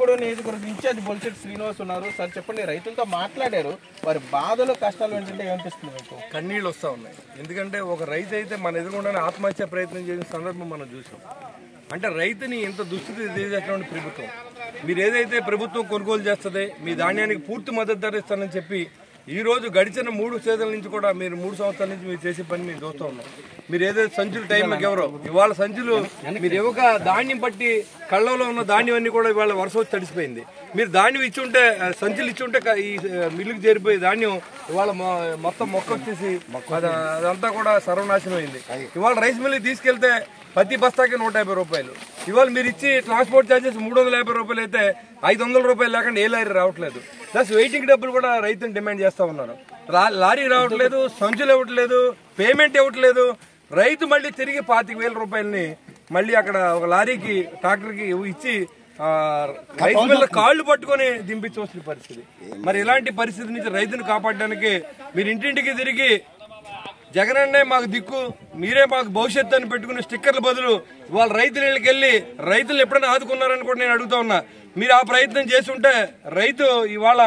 కూడా నియోజకవర్గం ఇన్ఛార్జ్ బొలిశెట్టి శ్రీనివాస్ ఉన్నారు. సార్ చెప్పండి రైతులతో మాట్లాడారు. వారి బాధలు కష్టాలు ఏంటంటే ఏమనిపిస్తుంది మీకు? కన్నీళ్ళు వస్తూ ఉన్నాయి. ఎందుకంటే ఒక రైతు అయితే మన ఎదురుగుండానే ఆత్మహత్య ప్రయత్నం చేసిన సందర్భం మనం చూసాం. అంటే రైతుని ఇంత దుస్థితి తెలియజేసినటువంటి ప్రభుత్వం. మీరు ఏదైతే ప్రభుత్వం కొనుగోలు చేస్తుంది మీ ధాన్యానికి పూర్తి మద్దతు ధర ఇస్తానని చెప్పి ఈ రోజు గడిచిన మూడు సీజన్ల నుంచి కూడా మీరు మూడు సంవత్సరాల నుంచి మీరు చేసే పని మేము చూస్తూ ఉన్నాం. మీరు ఏదైతే సంచులు టైంకి ఎవరో? ఇవాళ సంచులు మీరు ఇవ్వక ధాన్యం పట్టి కళ్ళలో ఉన్న ధాన్యం అన్ని కూడా ఇవాళ వర్షం వచ్చి తడిసిపోయింది. మీరు ధాన్యం ఇచ్చి ఉంటే సంచులు ఇచ్చి ఉంటే క- ఈ మిల్లుకి చేరిపోయి ధాన్యం ఇవాళ మొత్తం మొక్క వచ్చేసి అది- అదంతా కూడా సర్వనాశనం అయింది. ఇవాళ రైస్ మిల్లుకి తీసుకెళ్తే ప్రతి బస్తాకి నూట యాభై రూపాయలు. ఇవాళ మీరు ఇచ్చి ట్రాన్స్పోర్ట్ ఛార్జెస్ మూడు వందల యాభై రూపాయలు అయితే ఐదు వందల రూపాయలు లేకుండా ఏ లారీ రావట్లేదు. ప్లస్ వెయిటింగ్ డబ్బులు కూడా రైతుని డిమాండ్ చేస్తా ఉన్నారు. లారీ రావట్లేదు సంచులు ఇవ్వట్లేదు పేమెంట్ ఇవ్వట్లేదు. రైతు మళ్ళీ తిరిగి పాతిక వేల రూపాయలని మళ్ళీ అక్కడ ఒక లారీకి ట్రాక్టర్కి ఇచ్చి రైతు మీద కాళ్ళు పట్టుకొని దింపించవలసిన పరిస్థితి. మరి ఇలాంటి పరిస్థితి నుంచి రైతును కాపాడడానికి మీరు ఇంటింటికి తిరిగి జగనన్నే మాకు దిక్కు మీరే మాకు భవిష్యత్తు అని పెట్టుకునే స్టిక్కర్ల బదులు వాళ్ళ రైతుల ఇళ్ళకి వెళ్ళి రైతులు ఎప్పుడైనా ఆదుకున్నారని కూడా నేను అడుగుతా ఉన్నా. మీరు ఆ ప్రయత్నం చేస్తుంటే రైతు ఇవాళ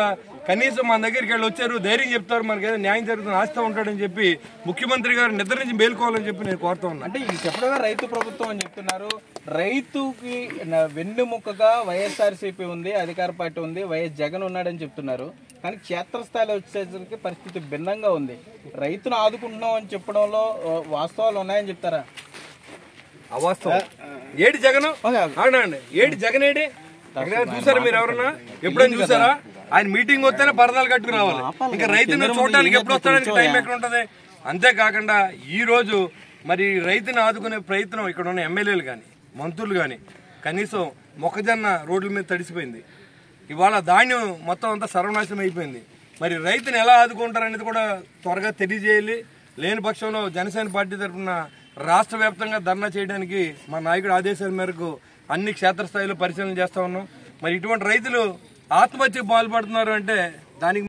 కనీసం మన దగ్గరికి వెళ్ళి వచ్చారు ధైర్యం చెప్తారు మనకి ఏదో న్యాయం జరుగుతుంది ఆస్తా ఉంటాడని చెప్పి ముఖ్యమంత్రి గారు నిద్ర నుంచి మేలుకోవాలని చెప్పి నేను కోరుతా ఉన్నా. అంటే ఇది చెప్పడమే రైతు ప్రభుత్వం అని చెప్తున్నారు. రైతుకి వెన్నెముకగా వైఎస్ఆర్సీపీ ఉంది అధికార పార్టీ ఉంది వైఎస్ జగన్ ఉన్నాడని చెప్తున్నారు. కానీ క్షేత్రస్థాయిలో వచ్చేసరికి పరిస్థితి భిన్నంగా ఉంది. రైతును ఆదుకుంటున్నాం అని చెప్పడంలో వాస్తవాలు ఉన్నాయని చెప్తారా? అవాస్తవం. ఏడి జగన్? ఏడి జగన్ ఏడి చూసారా మీరు ఎవరన్నా? ఎప్పుడైనా చూసారా? ఆయన మీటింగ్ వస్తేనే పరదాలు కట్టుకుని రావాలి. ఇంకా రైతుని చూడడానికి ఎప్పుడు వస్తాడానికి టైం ఎక్కడ ఉంటది అంతేకాకుండా ఈ రోజు మరి రైతుని ఆదుకునే ప్రయత్నం ఇక్కడ ఉన్న ఎమ్మెల్యేలు కానీ మంత్రులు కానీ కనీసం మొక్కజొన్న రోడ్ల మీద తడిసిపోయింది. ఇవాళ ధాన్యం మొత్తం అంతా సర్వనాశనం అయిపోయింది. మరి రైతుని ఎలా ఆదుకుంటారనేది కూడా త్వరగా తెలియజేయాలి. లేని పక్షంలో జనసేన పార్టీ తరఫున రాష్ట్ర వ్యాప్తంగా ధర్నా చేయడానికి మా నాయకుడు ఆదేశాల మేరకు అన్ని క్షేత్రస్థాయిలో పరిశీలన చేస్తా ఉన్నాం. మరి ఇటువంటి రైతులు ఆత్మహత్యకు పాల్పడుతున్నారు అంటే దానికి